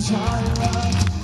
change our.